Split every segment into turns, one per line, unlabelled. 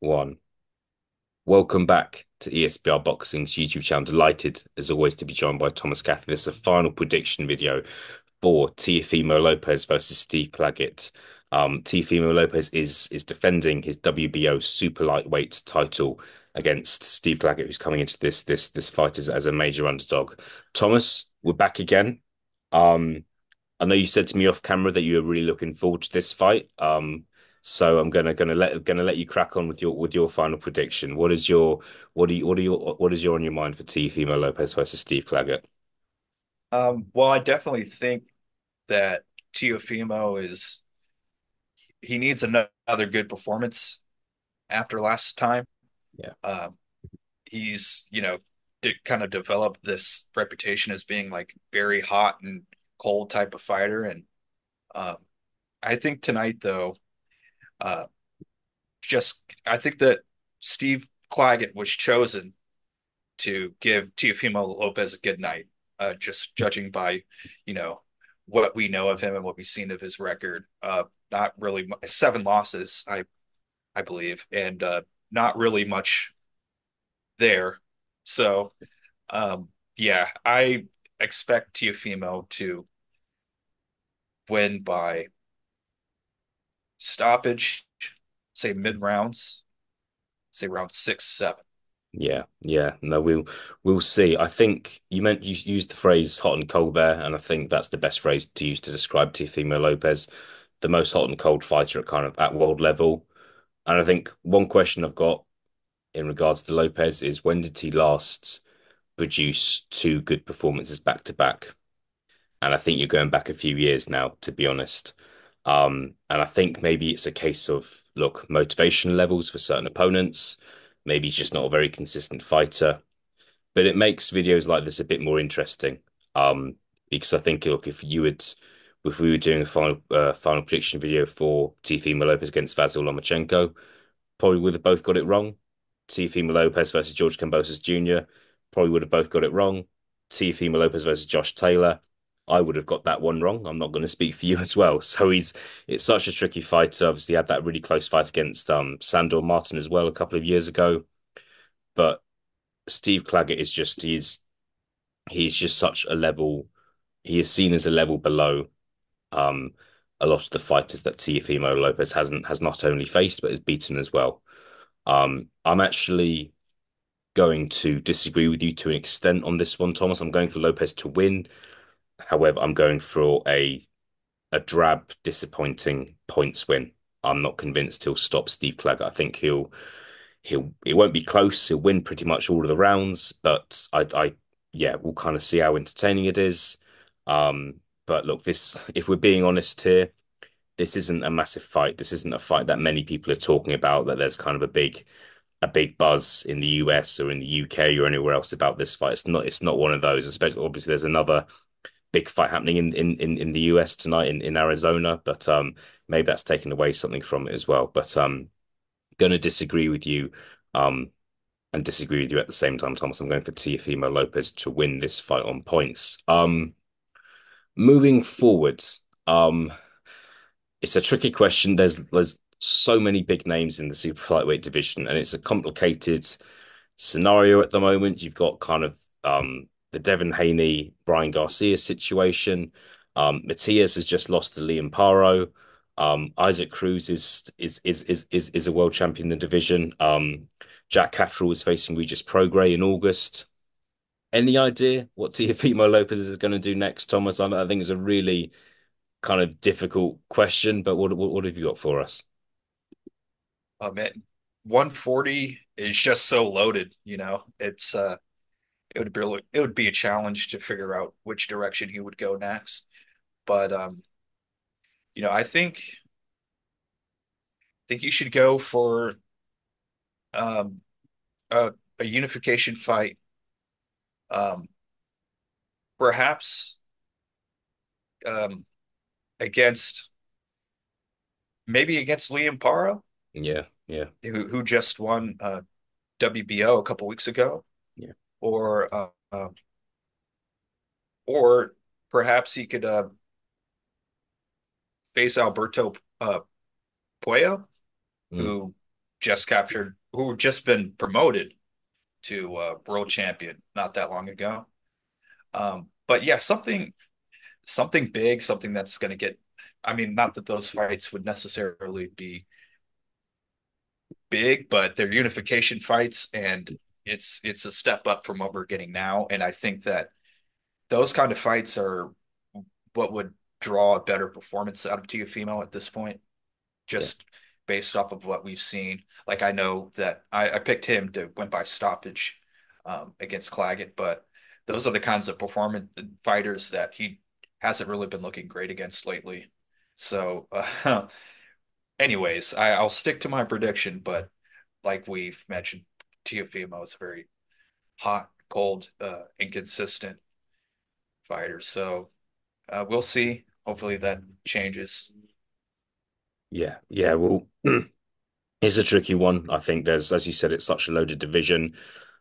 one. Welcome back to ESBR Boxing's YouTube channel. Delighted, as always, to be joined by Thomas Cathy. This is a final prediction video for Teofimo Lopez versus Steve Claggett. Um, Teofimo Lopez is is defending his WBO super lightweight title against Steve Claggett, who's coming into this this this fight as, as a major underdog. Thomas, we're back again. Um, I know you said to me off camera that you were really looking forward to this fight. Um, so I'm gonna gonna let gonna let you crack on with your with your final prediction. What is your what do you what are your what is your on your mind for Teofimo Lopez versus Steve Claggett?
Um, well, I definitely think that Teofimo is he needs another good performance after last time.
Yeah.
Um, he's you know kind of developed this reputation as being like very hot and cold type of fighter, and um, I think tonight though, uh, just I think that Steve Claggett was chosen to give Teofimo Lopez a good night. Uh, just judging by, you know, what we know of him and what we've seen of his record. Uh, not really seven losses, I I believe, and uh, not really much there. So, um, yeah, I expect Teofimo to win by stoppage, say mid rounds, say round six, seven.
Yeah, yeah. No, we'll we'll see. I think you meant you used the phrase hot and cold there, and I think that's the best phrase to use to describe Teofimo Lopez, the most hot and cold fighter at kind of at world level. And I think one question I've got in regards to Lopez is when did he last produce two good performances back to back? And I think you're going back a few years now, to be honest. Um, and I think maybe it's a case of look, motivation levels for certain opponents. Maybe he's just not a very consistent fighter. But it makes videos like this a bit more interesting. Um, because I think look, if you would if we were doing a final uh, final prediction video for Teofimo Lopez against Vasyl Lomachenko, probably would have both got it wrong. Teofimo Lopez versus George Kambosos Jr. probably would have both got it wrong. Teofimo Lopez versus Josh Taylor I would have got that one wrong. I'm not going to speak for you as well. So he's it's such a tricky fight. Obviously, had that really close fight against um, Sandor Martin as well a couple of years ago. But Steve Claggett is just he's he's just such a level. He is seen as a level below um, a lot of the fighters that Teofimo Lopez hasn't has not only faced but has beaten as well. Um, I'm actually going to disagree with you to an extent on this one, Thomas. I'm going for Lopez to win. However, I'm going for a a drab, disappointing points win. I'm not convinced he'll stop Steve Claggett. I think he'll he'll it won't be close. He'll win pretty much all of the rounds, but I I yeah, we'll kind of see how entertaining it is. Um, but look, this if we're being honest here, this isn't a massive fight. This isn't a fight that many people are talking about. That there's kind of a big a big buzz in the US or in the UK or anywhere else about this fight. It's not it's not one of those. Especially obviously there's another big fight happening in in in, in the US tonight in, in Arizona, but um maybe that's taken away something from it as well. But um gonna disagree with you um and disagree with you at the same time, Thomas. I'm going for Teofimo Lopez to win this fight on points. Um moving forward, um it's a tricky question. There's there's so many big names in the super lightweight division, and it's a complicated scenario at the moment. You've got kind of um the Devin Haney, Ryan Garcia situation. Um, Matias has just lost to Liam Paro. Um, Isaac Cruz is is is is is is a world champion in the division. Um, Jack Catterall is facing Regis Prograis in August. Any idea what Teofimo Lopez is going to do next, Thomas? I, I think it's a really kind of difficult question, but what, what what have you got for us?
Oh man, 140 is just so loaded, you know. It's uh it would be it would be a challenge to figure out which direction he would go next. But um, you know, I think I think you should go for um a, a unification fight. Um, perhaps um against maybe against Liam Paro,
Yeah, yeah,
who who just won uh WBO a couple weeks ago,
yeah.
Or uh, um, or perhaps he could uh face Alberto uh Puello,
Mm,
who just captured, who just been promoted to uh, world champion not that long ago. Um, but yeah, something something big, something that's going to get. I mean, not that those fights would necessarily be big, but they're unification fights, and it's it's a step up from what we're getting now. And I think that those kind of fights are what would draw a better performance out of Teofimo at this point,
Yeah,
just based off of what we've seen. Like I know that I, I picked him to win by stoppage um, against Claggett, but those are the kinds of performance fighters that he hasn't really been looking great against lately. So, uh, anyways, I, I'll stick to my prediction, but like we've mentioned, Teofimo is very hot, cold, uh, inconsistent fighter. So uh, we'll see. Hopefully that changes.
yeah, yeah. Well, it's a tricky one. I think there's, as you said, it's such a loaded division.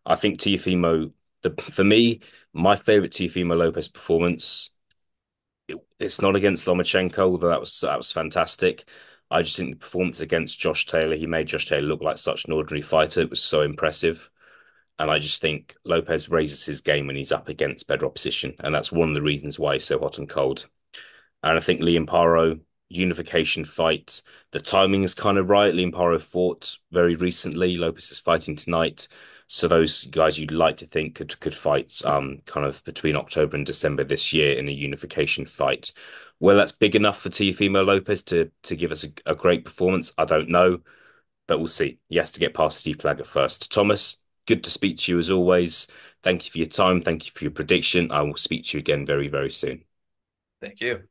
I think Teofimo, the for me, my favorite Teofimo Lopez performance. It, it's not against Lomachenko, although that was that was fantastic. I just think the performance against Josh Taylor, he made Josh Taylor look like such an ordinary fighter. It was so impressive. And I just think Lopez raises his game when he's up against better opposition. And that's one of the reasons why he's so hot and cold. And I think Liam Paro, unification fight. The timing is kind of right. Liam Paro fought very recently. Lopez is fighting tonight. So those guys you'd like to think could could fight um kind of between October and December this year in a unification fight. Well, that's big enough for Teofimo Lopez to to give us a, a great performance. I don't know, but we'll see. He has to get past Steve Claggett first. Thomas, good to speak to you as always. Thank you for your time. Thank you for your prediction. I will speak to you again very, very soon.
Thank you.